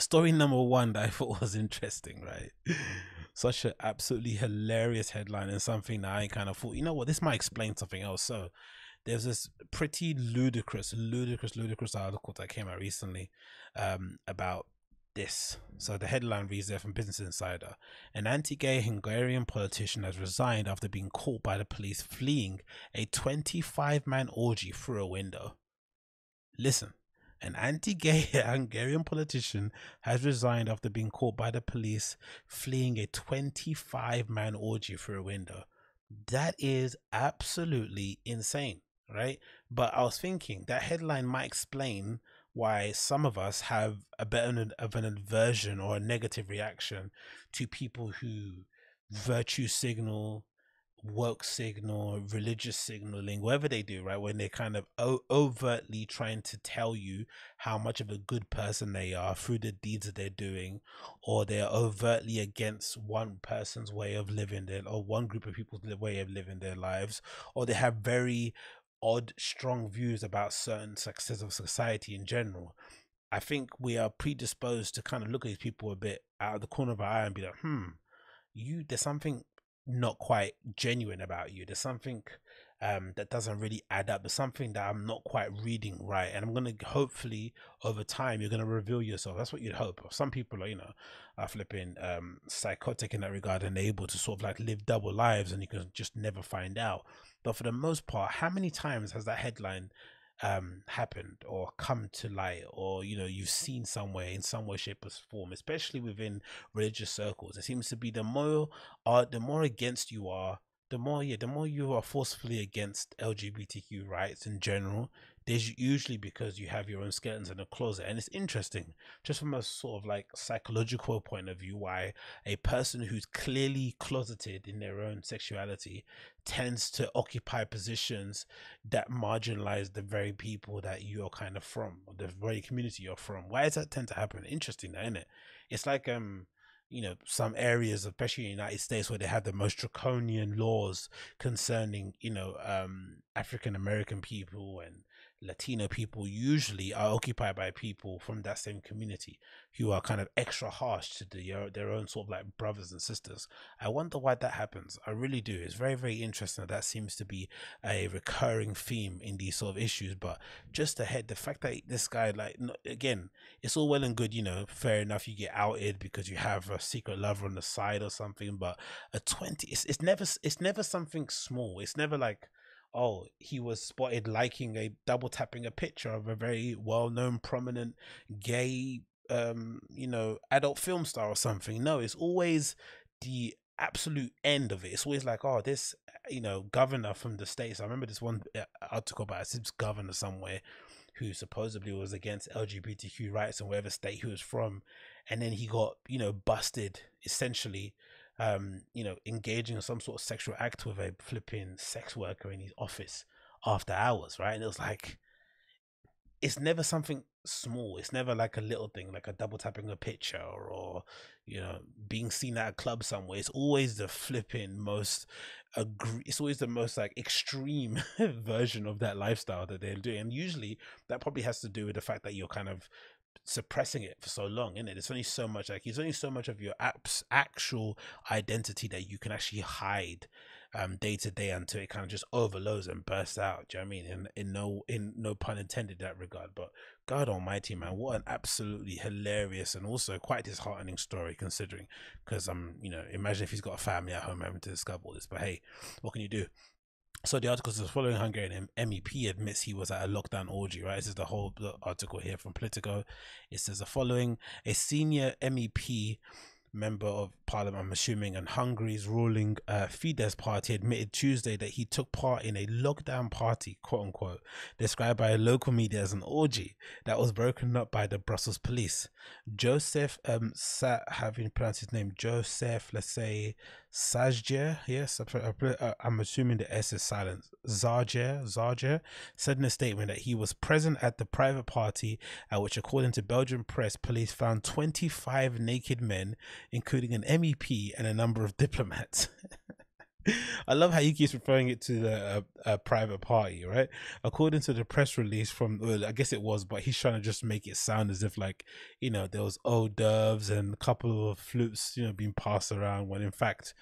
story number one that I thought was interesting, right? Such an absolutely hilarious headline and something that I kind of thought, you know what, this might explain something else. So there's this pretty ludicrous, ludicrous, ludicrous article that came out recently um, about this. So the headline reads there from Business Insider An anti gay Hungarian politician has resigned after being caught by the police fleeing a 25 man orgy through a window. Listen, an anti gay Hungarian politician has resigned after being caught by the police fleeing a 25 man orgy through a window. That is absolutely insane, right? But I was thinking that headline might explain why some of us have a bit of an aversion or a negative reaction to people who virtue signal woke signal, religious signaling, whatever they do, right? When they're kind of o- overtly trying to tell you how much of a good person they are through the deeds that they're doing, or they're overtly against one person's way of living their, or one group of people's way of living their lives, or they have very odd, strong views about certain sectors of society in general. I think we are predisposed to kind of look at these people a bit out of the corner of our eye and be like, hmm, you, there's something not quite genuine about you. There's something um, that doesn't really add up. There's something that I'm not quite reading right, and I'm gonna hopefully over time you're gonna reveal yourself. That's what you'd hope. Some people are, you know, are flipping um, psychotic in that regard and able to sort of like live double lives, and you can just never find out. But for the most part, how many times has that headline um, happened or come to light or you know you've seen somewhere in some way shape or form especially within religious circles. It seems to be the more uh, the more against you are the more yeah the more you are forcefully against lgbtq rights in general there's usually because you have your own skeletons in the closet and it's interesting just from a sort of like psychological point of view why a person who's clearly closeted in their own sexuality tends to occupy positions that marginalize the very people that you're kind of from or the very community you're from. Why does that tend to happen? Interesting isn't it it's like um you know some areas especially in the united states where they have the most draconian laws concerning you know um african american people and Latino people usually are occupied by people from that same community who are kind of extra harsh to the, uh, their own sort of like brothers and sisters. I wonder why that happens. I really do. It's very, very interesting that that seems to be a recurring theme in these sort of issues. But just ahead, the fact that this guy, like, again, it's all well and good, you know, fair enough, you get outed because you have a secret lover on the side or something, but a 20, it's, it's never, it's never something small. It's never like, oh, he was spotted liking a double tapping a picture of a very well known, prominent gay, um, you know, adult film star or something. No, it's always the absolute end of it. It's always like, oh, this, you know, governor from the states. I remember this one uh, article about a governor somewhere who supposedly was against LGBTQ rights in whatever state he was from, and then he got, you know, busted essentially um, you know, engaging in some sort of sexual act with a flipping sex worker in his office after hours, right? And it was like, it's never something small. It's never like a little thing, like a double tapping a picture or, you know, being seen at a club somewhere. It's always the flipping most agree. It's always the most like extreme version of that lifestyle that they're doing. And usually that probably has to do with the fact that you're kind of suppressing it for so long, isn't it? There's only so much like there's only so much of your app's actual identity that you can actually hide um day to day until it kind of just overloads and bursts out. Do you know I mean? In in no in no pun intended that regard. But God almighty man, what an absolutely hilarious and also quite disheartening story considering because I'm um, you know, imagine if he's got a family at home having to discover all this. But hey, what can you do? So the article says following Hungarian MEP admits he was at a lockdown orgy, right? This is the whole article here from Politico. It says the following a senior MEP member of parliament, I'm assuming, and Hungary's ruling uh, Fidesz party admitted Tuesday that he took part in a lockdown party, quote unquote, described by local media as an orgy that was broken up by the Brussels police. Joseph, um, having pronounced his name, Joseph, let's say Sajjer, yes, I'm assuming the S is silent. Zarger, Zarger said in a statement that he was present at the private party at which, according to Belgian press, police found 25 naked men, including an MEP and a number of diplomats. I love how he keeps referring it to the uh, a private party, right? According to the press release from, well, I guess it was, but he's trying to just make it sound as if like, you know, there was old d'oeuvres and a couple of flutes, you know, being passed around. When in fact,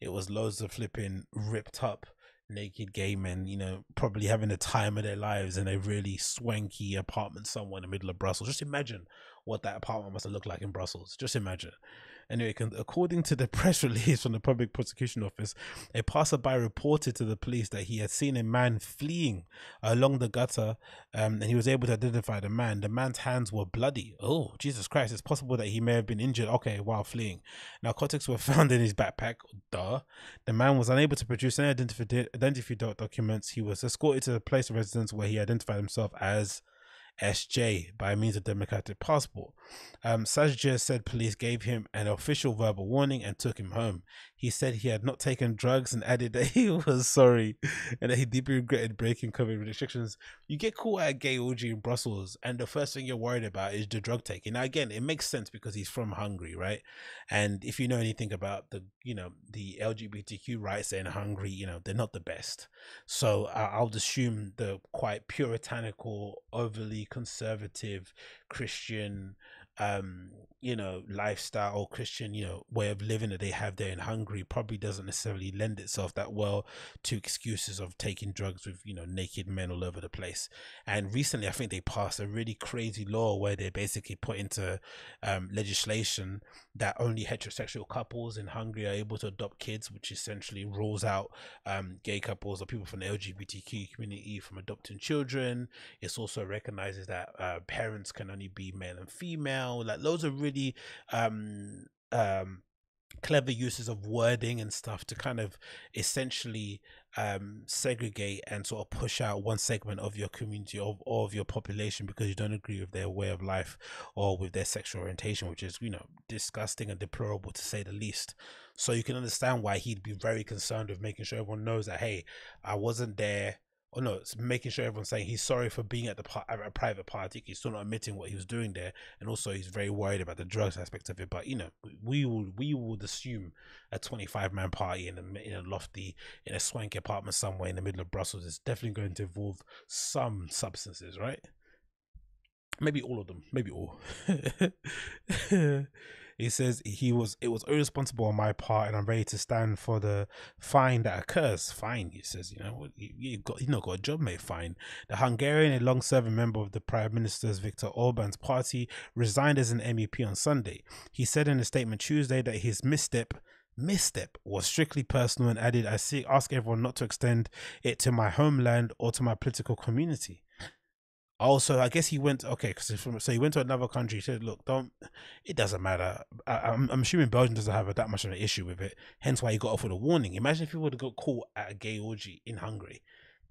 it was loads of flipping ripped up naked gay men, you know, probably having the time of their lives in a really swanky apartment somewhere in the middle of Brussels. Just imagine what that apartment must have looked like in Brussels. Just imagine. Anyway, according to the press release from the Public Prosecution Office, a passerby reported to the police that he had seen a man fleeing along the gutter um, and he was able to identify the man. The man's hands were bloody. Oh, Jesus Christ. It's possible that he may have been injured, okay, while fleeing. Narcotics were found in his backpack. Duh. The man was unable to produce any identity, identity documents. He was escorted to the place of residence where he identified himself as SJ by means of democratic passport. Um, said police gave him an official verbal warning and took him home. He said he had not taken drugs and added that he was sorry and that he deeply regretted breaking COVID restrictions. You get caught at a gay orgy in Brussels, and the first thing you're worried about is the drug taking. Now, again, it makes sense because he's from Hungary, right? And if you know anything about the, you know, the LGBTQ rights in Hungary, you know, they're not the best. So uh, I'll assume the quite puritanical, overly conservative Christian um you know lifestyle or christian you know way of living that they have there in hungary probably doesn't necessarily lend itself that well to excuses of taking drugs with you know naked men all over the place. And recently i think they passed a really crazy law where they basically put into um, legislation that only heterosexual couples in hungary are able to adopt kids which essentially rules out um, gay couples or people from the lgbtq community from adopting children. It also recognizes that uh, parents can only be male and female now like loads of really um um clever uses of wording and stuff to kind of essentially um, segregate and sort of push out one segment of your community or, or of your population because you don't agree with their way of life or with their sexual orientation, which is, you know, disgusting and deplorable to say the least. So you can understand why he'd be very concerned with making sure everyone knows that, hey, I wasn't there or no, it's making sure everyone's saying he's sorry for being at the par- at a private party. He's still not admitting what he was doing there, and also he's very worried about the drugs aspect of it. But you know, we will we would assume a twenty five man party in a in a lofty in a swanky apartment somewhere in the middle of Brussels is definitely going to involve some substances, right? Maybe all of them, maybe all. He says he was it was irresponsible on my part, and I'm ready to stand for the fine that occurs. Fine, he says. You know, you, you got you know got a job, mate. Fine. The Hungarian, a long-serving member of the Prime Minister's Viktor Orban's party, resigned as an MEP on Sunday. He said in a statement Tuesday that his misstep misstep was strictly personal and added, I see, ask everyone not to extend it to my homeland or to my political community. Oh, also, I guess he went okay because so he went to another country. He said, "Look, don't. It doesn't matter. I, am I'm, I'm assuming Belgium doesn't have that much of an issue with it. Hence why he got off with a warning. Imagine if he would have got caught at a gay orgy in Hungary.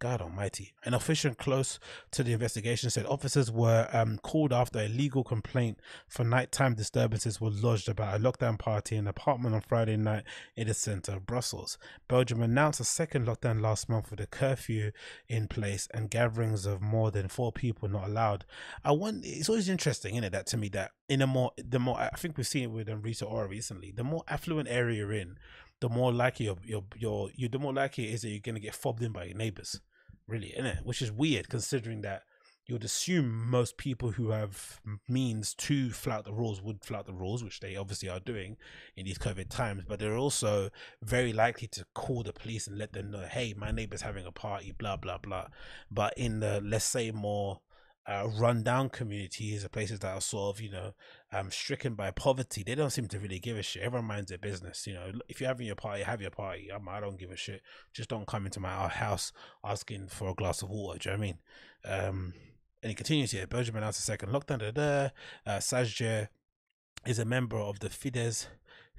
God Almighty. An official close to the investigation said officers were um, called after a legal complaint for nighttime disturbances were lodged about a lockdown party in an apartment on Friday night in the centre of Brussels. Belgium announced a second lockdown last month with a curfew in place and gatherings of more than four people not allowed. I want. It's always interesting, isn't it, that to me that in a more the more I think we've seen it with Rita Ora recently. The more affluent area you're in, the more likely you're, you're, you're, you the more likely it is that you're going to get fobbed in by your neighbors really, in it, which is weird considering that you would assume most people who have means to flout the rules would flout the rules, which they obviously are doing in these COVID times. But they're also very likely to call the police and let them know, hey, my neighbor's having a party, blah blah blah. But in the let's say more uh, rundown communities or places that are sort of you know um stricken by poverty. They don't seem to really give a shit. Everyone minds their business you know. If you're having your party have your party. I'm, i don't give a shit. Just don't come into my house asking for a glass of water do you know what i mean? Um and he continues here. Belgium announced a second lockdown da, da, uh, Sajja is a member of the Fidesz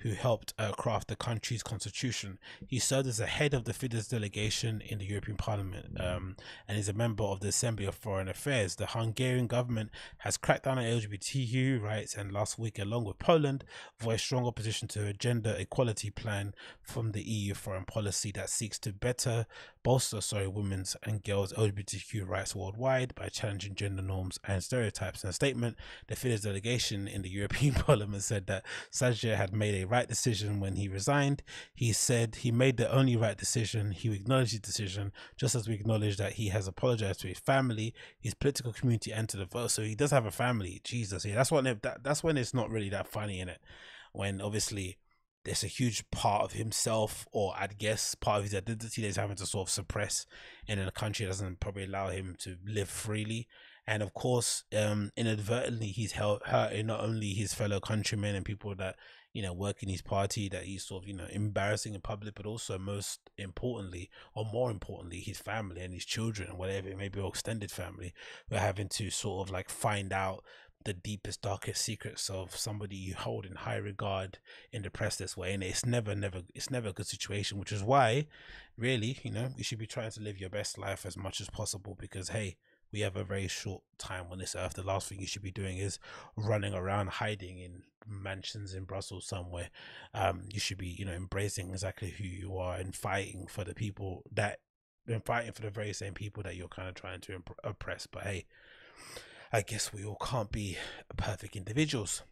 who helped uh, craft the country's constitution. He served as the head of the Fidesz delegation in the European Parliament um, and is a member of the Assembly of Foreign Affairs. The Hungarian government has cracked down on LGBTQ rights and last week, along with Poland, voiced strong opposition to a gender equality plan from the EU foreign policy that seeks to better bolster sorry women's and girls LGBTQ rights worldwide by challenging gender norms and stereotypes. In a statement, the Fidesz delegation in the European Parliament said that Sajja had made a right decision when he resigned. He said he made the only right decision. He acknowledged his decision, just as we acknowledge that he has apologized to his family, his political community, and to the vote. So he does have a family. Jesus, yeah, that's what that, that's when it's not really that funny in it. When obviously there's a huge part of himself, or I'd guess part of his identity that he's having to sort of suppress, in a country that doesn't probably allow him to live freely and of course um inadvertently he's hurt hurting not only his fellow countrymen and people that you know working his party that he's sort of you know embarrassing in public but also most importantly or more importantly his family and his children and whatever it may be or extended family we're having to sort of like find out the deepest darkest secrets of somebody you hold in high regard in the press this way. And it's never never it's never a good situation which is why really you know you should be trying to live your best life as much as possible because hey we have a very short time on this earth. The last thing you should be doing is running around hiding in mansions in Brussels somewhere. Um, you should be, you know, embracing exactly who you are and fighting for the people that, and fighting for the very same people that you're kind of trying to imp- oppress. But hey, I guess we all can't be perfect individuals.